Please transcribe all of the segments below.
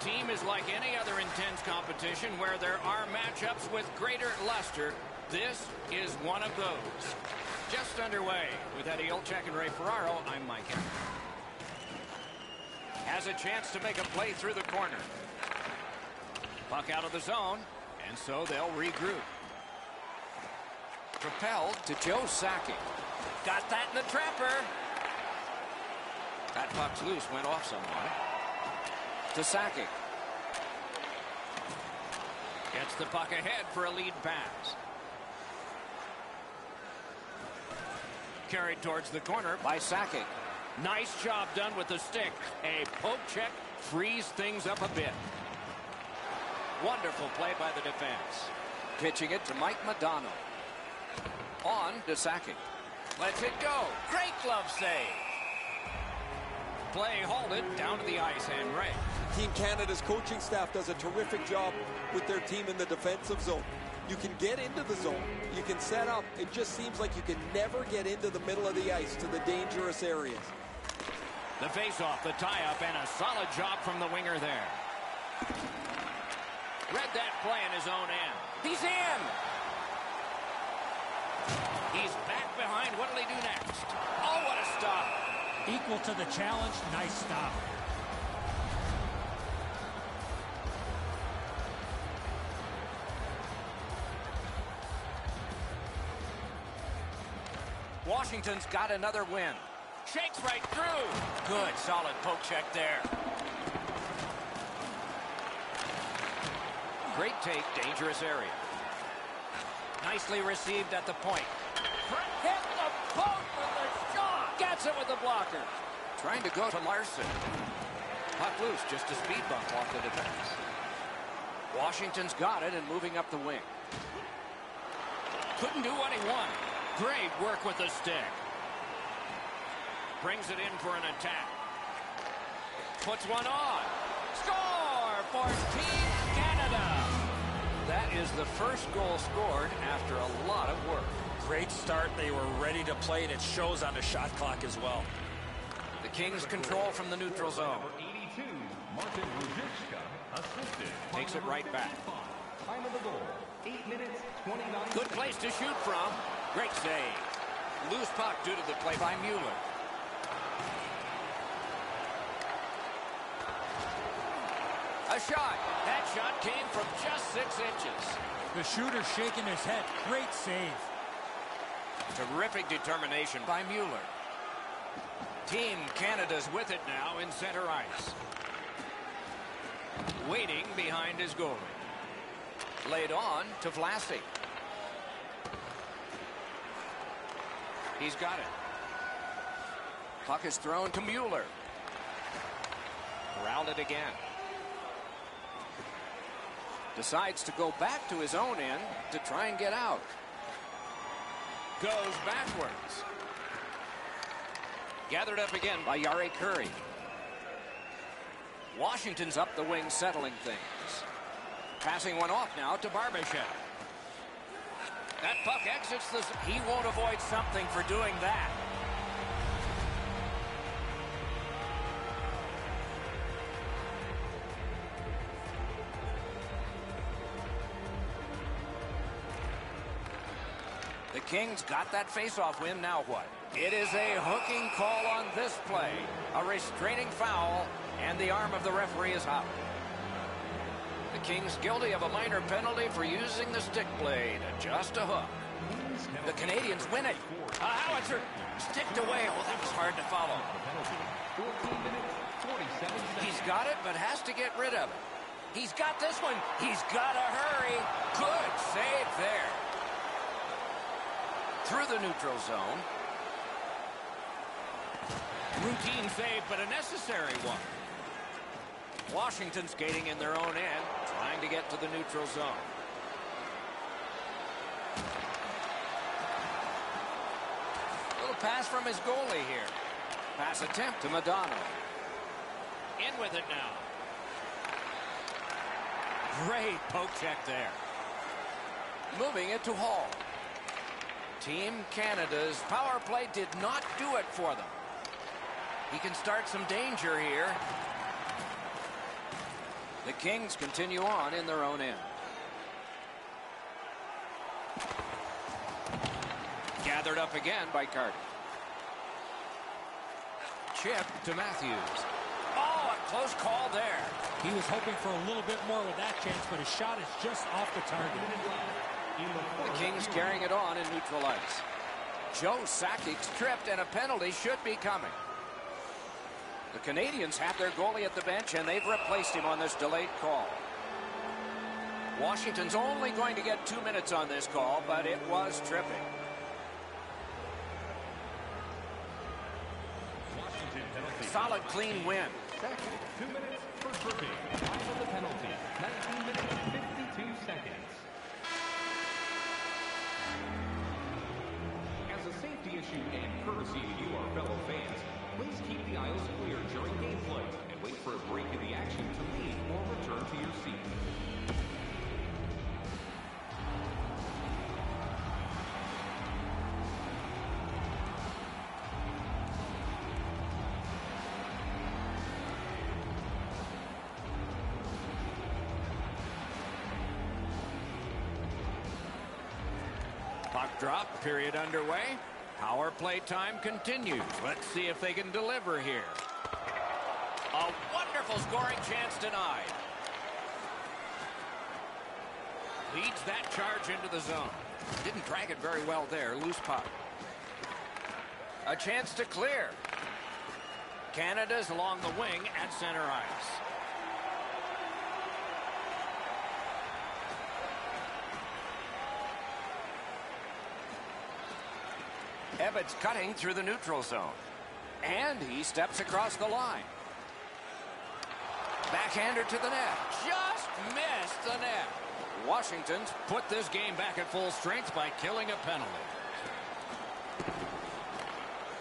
team is like any other intense competition where there are matchups with greater luster. This is one of those. Just underway with Eddie Olczyk and Ray Ferraro. I'm Mike Emrick. Has a chance to make a play through the corner. Puck out of the zone, and so they'll regroup. Propelled to Joe Sakic. Got that in the trapper. That puck's loose, went off somewhat. To Sakic. Gets the puck ahead for a lead pass. Carried towards the corner by Sakic. Nice job done with the stick. A poke check frees things up a bit. Wonderful play by the defense. Pitching it to Mike Modano. On to Let's it go. Great glove save. Play halted down to the ice and Ray. Team Canada's coaching staff does a terrific job with their team in the defensive zone. You can get into the zone. You can set up. It just seems like you can never get into the middle of the ice to the dangerous areas. The face-off, the tie-up, and a solid job from the winger there. Read that play in his own end. He's in! He's back behind. What'll he do next? Oh, what a stop! Equal to the challenge. Nice stop. Washington's got another win. Shakes right through. Good, solid poke check there. Great take, dangerous area. Nicely received at the point. Hit the post with the shot. Gets it with the blocker. Trying to go to Larson. Puck loose, just a speed bump off the defense. Washington's got it and moving up the wing. Couldn't do what he wanted. Great work with the stick. Brings it in for an attack. Puts one on. Score for Team Canada. That is the first goal scored after a lot of work. Great start. They were ready to play, and it shows on the shot clock as well. The Kings control from the neutral zone. 82, Martin Ruzicka, assisted. Takes it right back. Time of the goal, 8 minutes, 29 Good place to shoot from. Great save. Loose puck due to the play by Mueller. A shot. That shot came from just six inches. The shooter shaking his head. Great save. Terrific determination by Mueller. Team Canada's with it now in center ice. Waiting behind his goalie. Laid on to Vlasic. He's got it. Puck is thrown to Mueller. It again. Decides to go back to his own end to try and get out. Goes backwards. Gathered up again by Jari Kurri. Washington's up the wing settling things. Passing one off now to Barbashev. That puck exits the... He won't avoid something for doing that. Kings got that faceoff win. Now what? It is a hooking call on this play. A restraining foul, and the arm of the referee is out. The Kings guilty of a minor penalty for using the stick blade. Just a hook. The Canadians win it. A howitzer sticked away. Oh, that was hard to follow. 14 minutes, 47 seconds. He's got it, but has to get rid of it. He's got this one. He's got to hurry. Good save there. Through the neutral zone. Routine save, but a necessary one. Washington skating in their own end, trying to get to the neutral zone. Little pass from his goalie here. Pass attempt to Modano. In with it now. Great poke check there. Moving it to Hall. Team Canada's power play did not do it for them. He can start some danger here. The Kings continue on in their own end. Gathered up again by Carter. Chip to Matthews. Oh, a close call there. He was hoping for a little bit more with that chance, but his shot is just off the target. The Kings carrying it on in neutral ice. Joe Sakic's tripped and a penalty should be coming. The Canadians have their goalie at the bench and they've replaced him on this delayed call. Washington's only going to get two minutes on this call, but it was tripping. Solid clean win. Second, two minutes for tripping. Time of the penalty, 19 minutes, 52 seconds. Safety issue and courtesy to you, our fellow fans, please keep the aisles clear during gameplay and wait for a break in the action to leave or return to your seat. Drop, period underway. Power play time continues. Let's see if they can deliver here. A wonderful scoring chance denied. Leads that charge into the zone. Didn't drag it very well there. Loose puck. A chance to clear. Canada's along the wing at center ice. Ebbets cutting through the neutral zone. And he steps across the line. Backhander to the net. Just missed the net. Washington's put this game back at full strength by killing a penalty.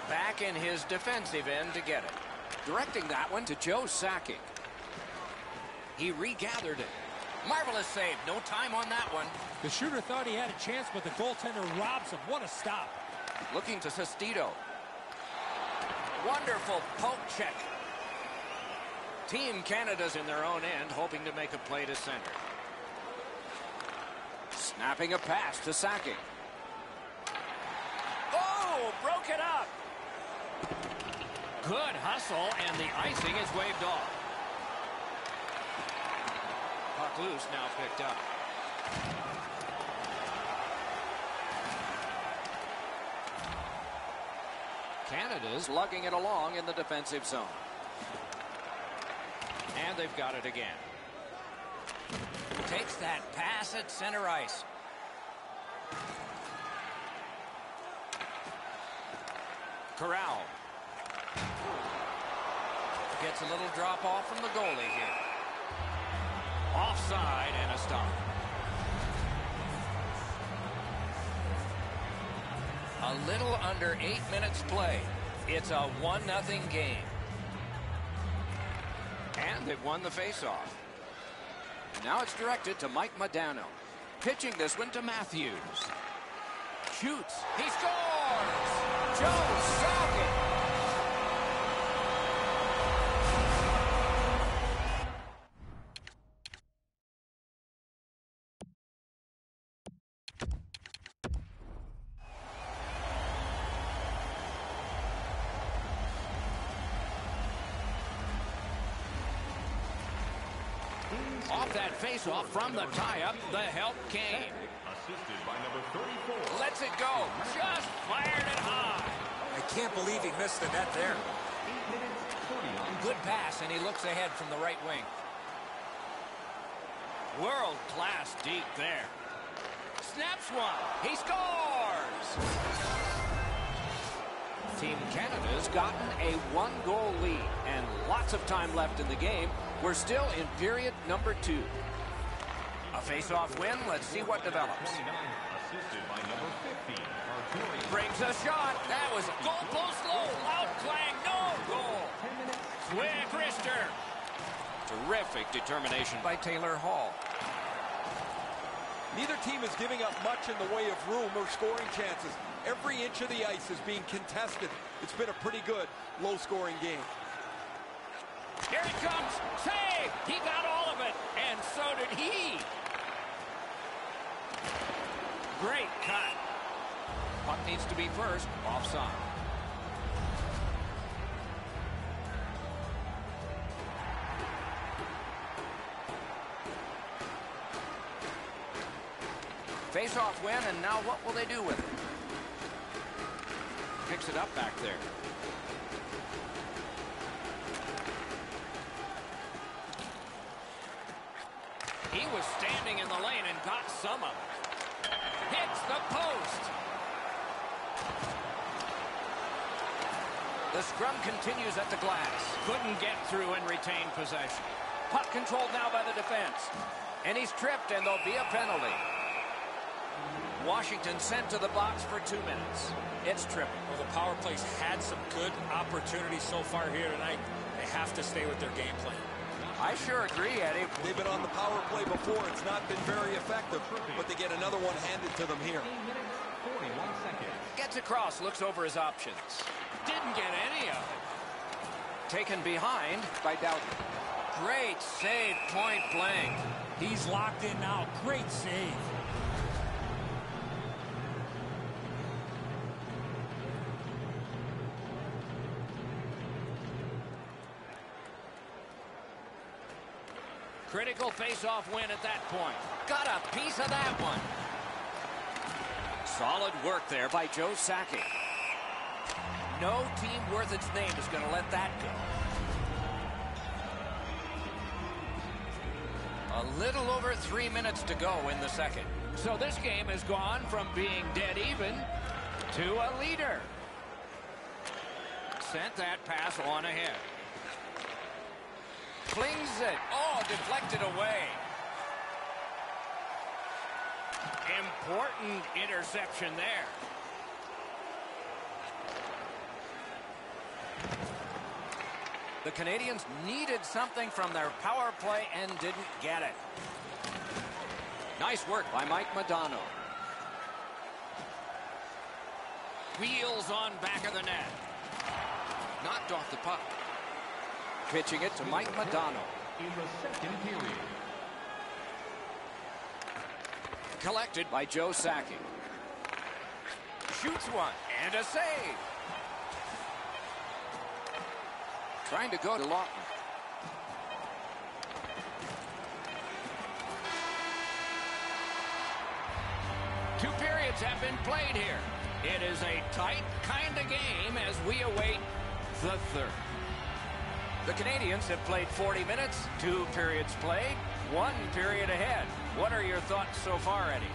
Back in his defensive end to get it. Directing that one to Joe Sakic. He regathered it. Marvelous save. No time on that one. The shooter thought he had a chance, but the goaltender robs him. What a stop. Looking to Sestito. Wonderful poke check. Team Canada's in their own end, hoping to make a play to center. Snapping a pass to Sakic. Oh, broke it up. Good hustle, and the icing is waved off. Puck loose now picked up. Canada's lugging it along in the defensive zone. And they've got it again. Takes that pass at center ice. Corral. Gets a little drop off from the goalie here. Offside and a stop. A little under eight minutes play. It's a 1-0 game. And they've won the faceoff. Now it's directed to Mike Modano. Pitching this one to Matthews. Shoots. He scores! Joe Sakic! Off that faceoff from the tie-up, the help came. Assisted by number 34. Lets it go. Just fired it high. I can't believe he missed the net there. 8 minutes, 49 Good pass, and he looks ahead from the right wing. World class deep there. Snaps one. He scores! Team Canada's gotten a one-goal lead and lots of time left in the game. We're still in period number two. A face-off win. Let's see what develops. By number 50. Arturi. Brings a shot. That was a goal post low. Loud clang. No goal. 10 minutes. Quick wrister. Terrific determination by Taylor Hall. Neither team is giving up much in the way of room or scoring chances. Every inch of the ice is being contested. It's been a pretty good low-scoring game. Here he comes. Save. He got all of of it, and so did he. Great cut. Puck needs to be first, offside. Face-off win, and now what will they do with it? Picks it up back there. He was standing in the lane and got some of it. Hits the post. The scrum continues at the glass. Couldn't get through and retain possession. Puck controlled now by the defense. And he's tripped, and there'll be a penalty. Washington sent to the box for two minutes. It's tripping. Well, the power plays had some good opportunities so far here tonight. They have to stay with their game plan. I sure agree, Eddie. They've been on the power play before. It's not been very effective, but they get another one handed to them here. Gets across, looks over his options. Didn't get any of it. Taken behind by Doughty. Great save, point blank. He's locked in now. Great save. Critical face-off win at that point. Got a piece of that one. Solid work there by Joe Sakic. No team worth its name is going to let that go. A little over three minutes to go in the second. So this game has gone from being dead even to a leader. Sent that pass on ahead. Flings it. Oh, deflected away. Important interception there. The Canadians needed something from their power play and didn't get it. Nice work by Mike Modano. Wheels on back of the net. Knocked off the puck. Pitching it to Mike Modano. In the second period. Collected by Joe Sakic. Shoots one and a save. Trying to go to Lawton. Two periods have been played here. It is a tight kind of game as we await the third. The Canadians have played 40 minutes, two periods played, one period ahead. What are your thoughts so far, Eddie?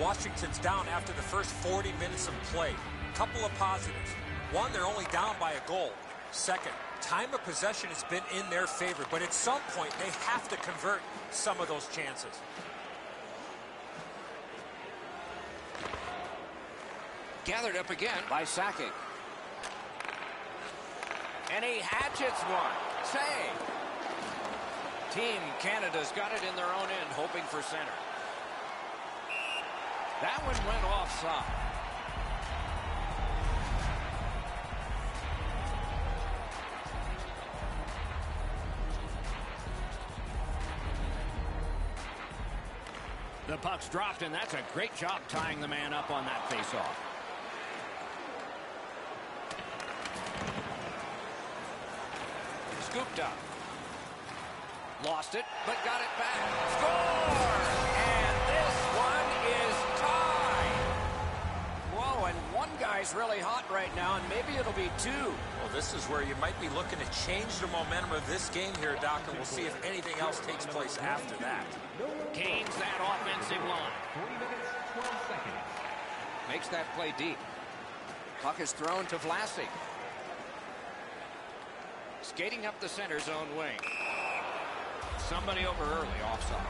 Washington's down after the first 40 minutes of play. Couple of positives. One, they're only down by a goal. Second, time of possession has been in their favor, but at some point they have to convert some of those chances. Gathered up again by Sakic. And he hatchets one. Save. Team Canada's got it in their own end, hoping for center. That one went offside. The puck's dropped, and that's a great job tying the man up on that faceoff. Scooped up. Lost it, but got it back. Score! And this one is tied. Whoa, and one guy's really hot right now, and maybe it'll be two. Well, this is where you might be looking to change the momentum of this game here, Doc, and we'll see if anything else takes place after that. Gains that offensive line. 3 minutes, 12 seconds. Makes that play deep. Puck is thrown to Vlasic. Skating up the center zone wing. Somebody over early, offside.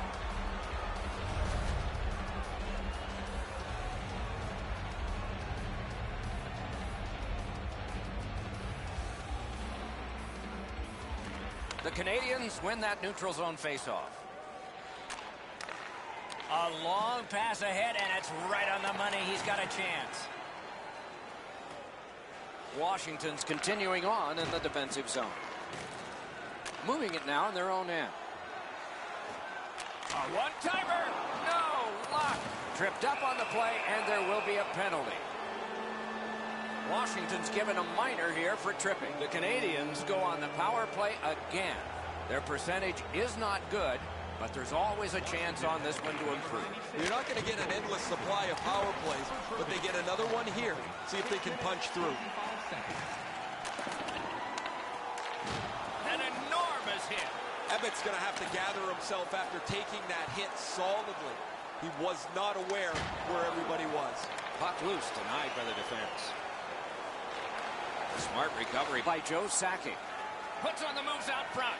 The Canadians win that neutral zone faceoff. A long pass ahead, and it's right on the money. He's got a chance. Washington's continuing on in the defensive zone. Moving it now in their own end. A one-timer. No luck. Tripped up on the play, and there will be a penalty. Washington's given a minor here for tripping. The Canadians go on the power play again. Their percentage is not good, but there's always a chance on this one to improve. You're not going to get an endless supply of power plays, but they get another one here. See if they can punch through. An enormous hit. Emmett's going to have to gather himself after taking that hit solidly. He was not aware where everybody was. Puck loose, denied by the defense. Smart recovery by Joe Sakic. Puts on the moves out front.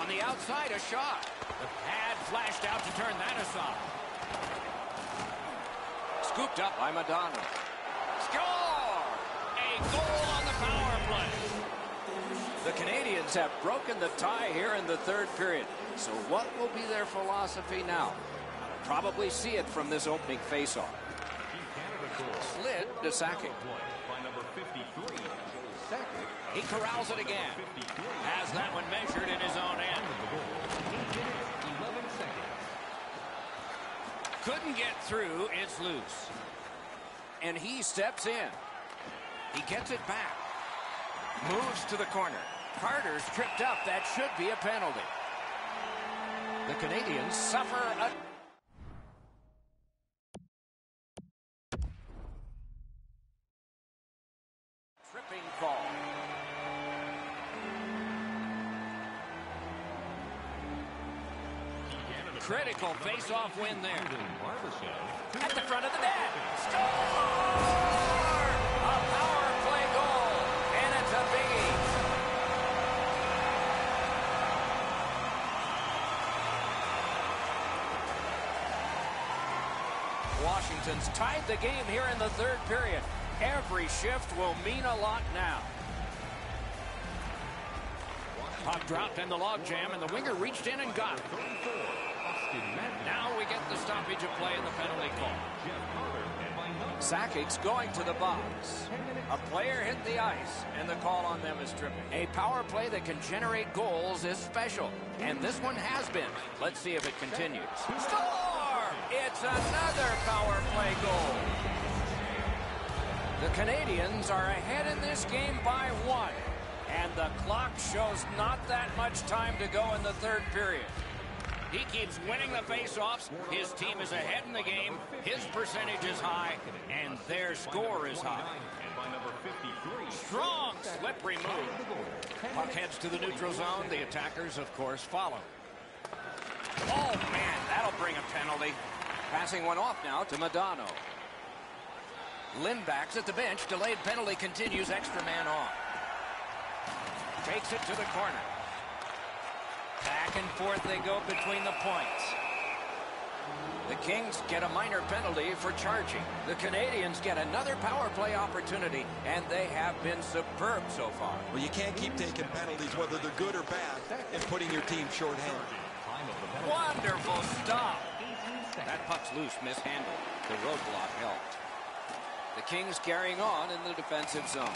On the outside, a shot. The pad flashed out to turn that aside. Scooped up by Modano. Goal on the power play. The Canadians have broken the tie here in the third period. So what will be their philosophy now? I'll Probably see it from this opening faceoff. Slid to Sakic. By number 53, Sakic. He corrals it again. Has that one measured in his own end. Couldn't get through. It's loose. And he steps in. He gets it back. Moves to the corner. Carter's tripped up. That should be a penalty. The Canadians suffer a... Tripping call. Critical face-off win there. Tied the game here in the third period. Every shift will mean a lot now. Puck dropped in the logjam, and the winger reached in and got it. Now we get the stoppage of play and the penalty call. Sakic's going to the box. A player hit the ice, and the call on them is tripping. A power play that can generate goals is special, and this one has been. Let's see if it continues. Score! It's another power play goal. The Canadians are ahead in this game by one, and the clock shows not that much time to go in the third period. He keeps winning the faceoffs. His team is ahead in the game. His percentage is high, and their score is high. And by number 53, Strong, slippery move. Puck heads to the neutral zone. The attackers, of course, follow. Oh, man, that'll bring a penalty. Passing one off now to Modano. Lindback's at the bench. Delayed penalty continues. Extra man on. Takes it to the corner. Back and forth they go between the points. The Kings get a minor penalty for charging. The Canadians get another power play opportunity, and they have been superb so far. Well, you can't keep taking penalties, whether they're good or bad, and putting your team shorthanded. Wonderful stop. Puck's loose, mishandled. The roadblock helped. The Kings carrying on in the defensive zone.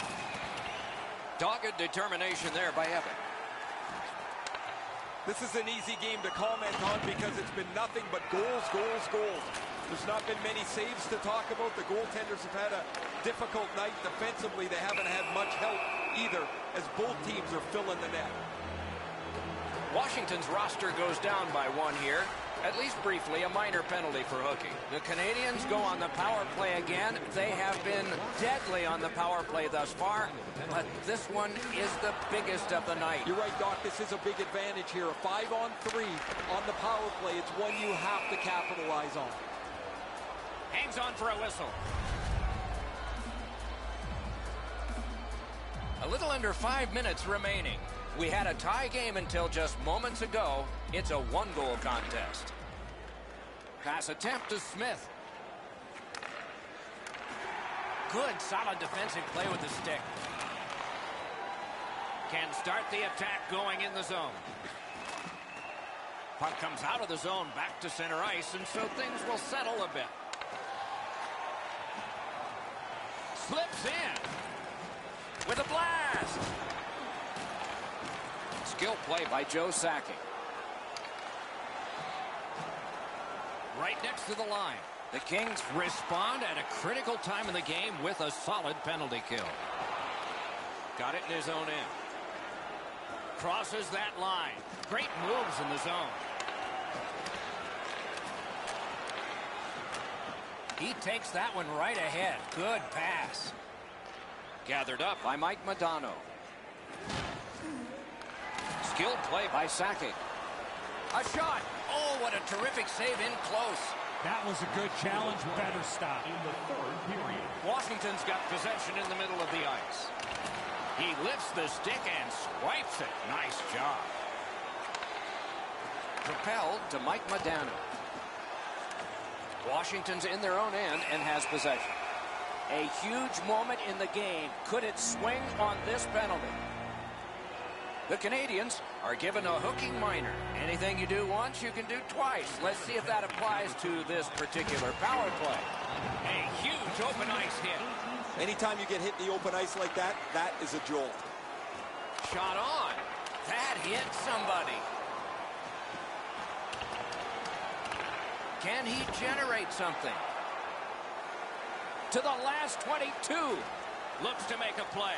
Dogged determination there by Evan. This is an easy game to comment on because it's been nothing but goals, goals, goals. There's not been many saves to talk about. The goaltenders have had a difficult night. Defensively, they haven't had much help either as both teams are filling the net. Washington's roster goes down by one here. At least briefly, a minor penalty for hooking. The Canadians go on the power play again. They have been deadly on the power play thus far, but this one is the biggest of the night. You're right, Doc. This is a big advantage here. A five on three on the power play. It's one you have to capitalize on. Hangs on for a whistle. A little under five minutes remaining. We had a tie game until just moments ago. It's a one-goal contest. Pass attempt to Smith. Good, solid defensive play with the stick. Can start the attack going in the zone. Puck comes out of the zone back to center ice, and so things will settle a bit. Slips in. with a blast. Skill play by Joe Sakic. Right next to the line. The Kings respond at a critical time in the game with a solid penalty kill. Got it in his own end. Crosses that line. Great moves in the zone. He takes that one right ahead. Good pass. Gathered up by Mike Modano. Skilled play by Sakic. A shot. Oh, what a terrific save in close. That was a good challenge. Better stop. In the third period. Washington's got possession in the middle of the ice. He lifts the stick and swipes it. Nice job. Propelled to Mike Modano. Washington's in their own end and has possession. A huge moment in the game. Could it swing on this penalty? The Canadians are given a hooking minor. Anything you do once, you can do twice. Let's see if that applies to this particular power play. A huge open ice hit. Anytime you get hit in the open ice like that, that is a jolt. Shot on. That hit somebody. Can he generate something? To the last 22. Looks to make a play.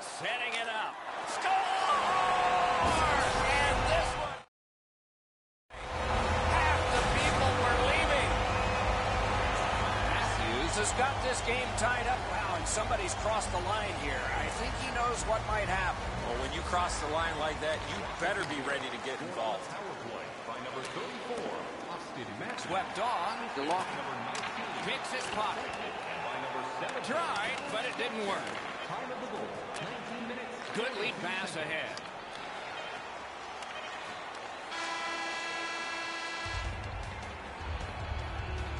Setting it up. Score! Has got this game tied up. Wow, and somebody's crossed the line here. I think he knows what might happen. Well, when you cross the line like that, you better be ready to get involved. Power play by number 34, Austin. Swept on. 19, picks his pocket. by number 17, Tried, but it didn't work. time of the goal, 19 minutes. Good lead pass ahead.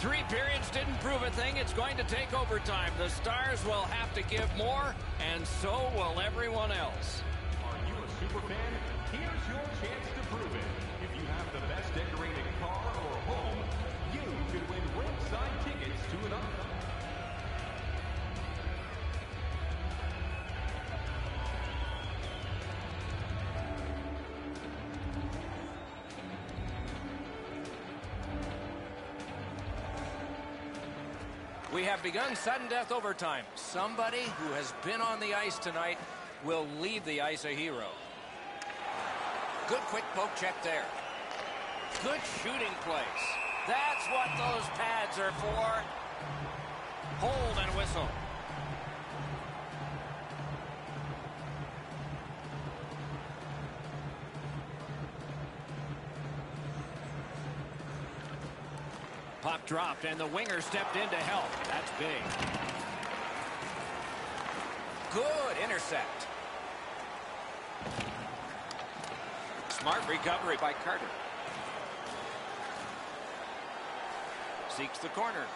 Three periods didn't prove a thing. It's going to take overtime. The Stars will have to give more, and so will everyone else. Are you a super fan? Here's your chance to prove it. If you have the best decorated car or home, you could win ringside tickets to an We have begun sudden death overtime. Somebody who has been on the ice tonight will leave the ice a hero. Good quick poke check there. Good shooting place. That's what those pads are for. Hold and whistle. Dropped, and the winger stepped in to help. That's big. Good intercept. Smart recovery by Carter. Seeks the corner.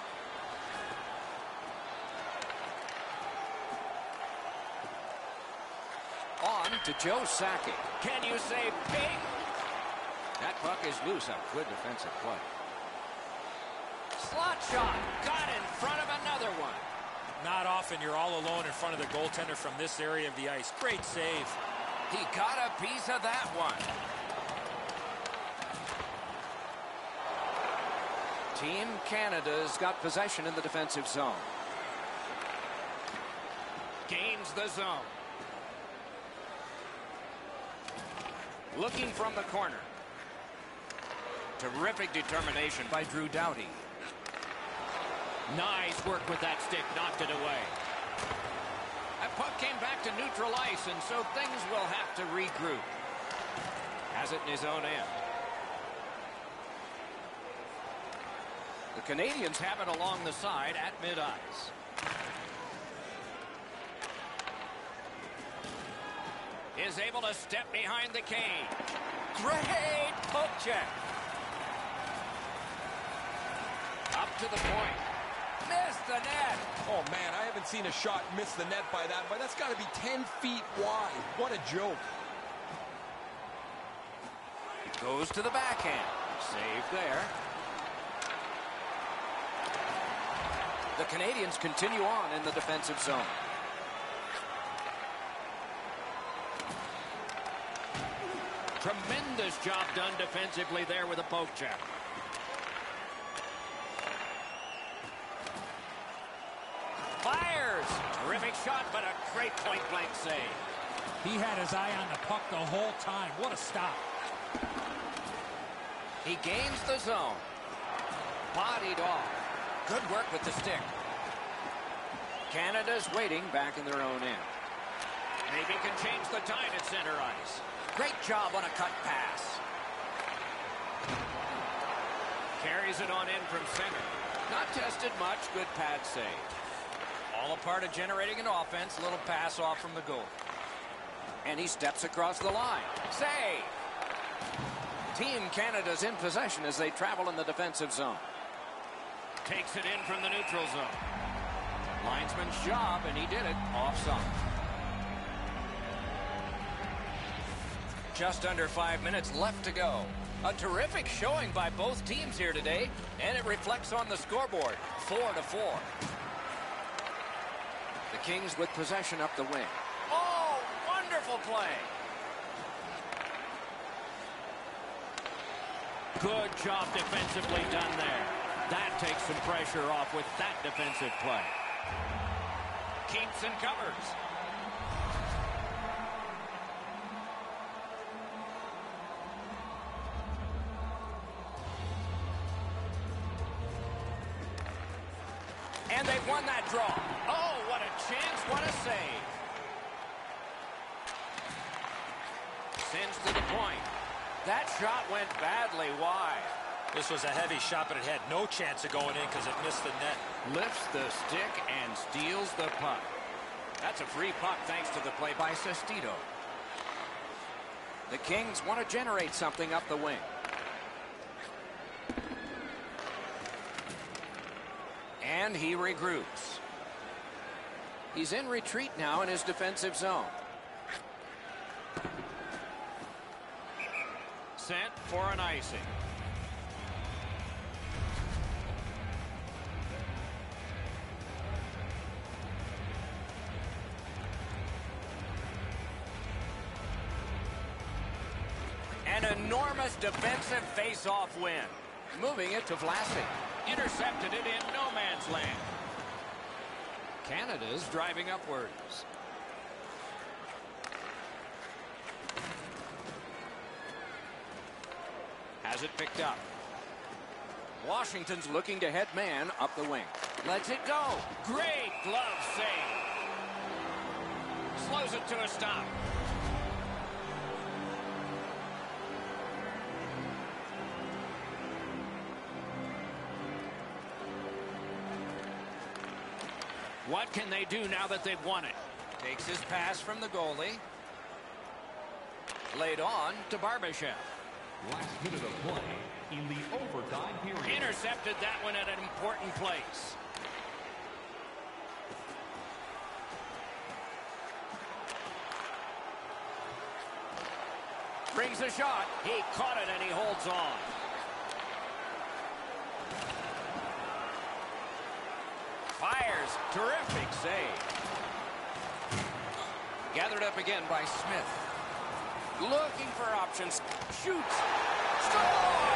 On to Joe Sakic. Can you say ping? That puck is loose. A good defensive play. Slot shot. Got in front of another one. Not often you're all alone in front of the goaltender from this area of the ice. Great save. He got a piece of that one. Team Canada's got possession in the defensive zone. Gains the zone. Looking from the corner. Terrific determination by Drew Doughty. Nice work with that stick, knocked it away. That puck came back to neutral ice, and so things will have to regroup. Has it in his own end. The Canadians have it along the side at mid-ice. Is able to step behind the cage. Great poke check. Up to the point missed the net. Oh, man, I haven't seen a shot miss the net by that, but that's got to be 10 feet wide. What a joke. It goes to the backhand. Save there. The Canadians continue on in the defensive zone. Tremendous job done defensively there with a poke check. Shot, but a great point-blank save. He had his eye on the puck the whole time. What a stop. He gains the zone. Bodied off. Good work with the stick. Canada's waiting back in their own end. Maybe can change the tide at center ice. Great job on a cut pass. Carries it on in from center. Not tested much. Good pad save. All a part of generating an offense. Little pass off from the goal. And he steps across the line. Save! Team Canada's in possession as they travel in the defensive zone. Takes it in from the neutral zone. Linesman's job, and he did it offside. Just under five minutes left to go. A terrific showing by both teams here today, and it reflects on the scoreboard, four to four. The Kings with possession up the wing. Oh, wonderful play. Good job defensively done there. That takes some pressure off with that defensive play. Keeps and covers. This was a heavy shot, but it had no chance of going in because it missed the net. Lifts the stick and steals the puck. That's a free puck thanks to the play by Sestito. The Kings want to generate something up the wing. And he regroups. He's in retreat now in his defensive zone. Sent for an icing. Defensive face-off win. Moving it to Vlasic. Intercepted it in no man's land. Canada's driving upwards. Has it picked up. Washington's looking to head man up the wing. Lets it go. Great glove save. Slows it to a stop. What can they do now that they've won it? Takes his pass from the goalie. Laid on to Barbashev. Last minute of play in the overtime period. Intercepted that one at an important place. Brings a shot. He caught it and he holds on. Terrific save. Gathered up again by Smith. Looking for options. Shoots. Scores!